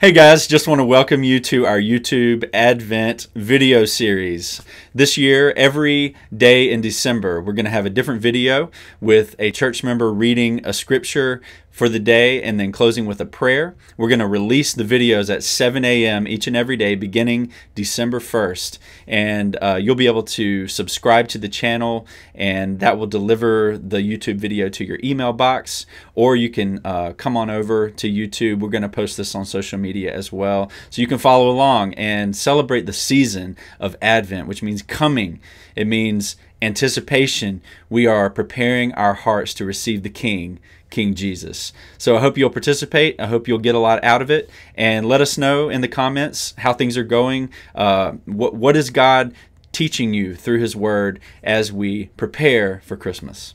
Hey guys, just want to welcome you to our YouTube Advent video series. This year, every day in December, we're going to have a different video with a church member reading a scripture for the day and then closing with a prayer. We're going to release the videos at 7 a.m. each and every day beginning December 1st. And uh, you'll be able to subscribe to the channel, and that will deliver the YouTube video to your email box. Or you can uh, come on over to YouTube. We're going to post this on social media as well. So you can follow along and celebrate the season of Advent, which means coming. It means anticipation. We are preparing our hearts to receive the King King Jesus. So I hope you'll participate. I hope you'll get a lot out of it. And let us know in the comments how things are going. Uh, what, what is God teaching you through His Word as we prepare for Christmas?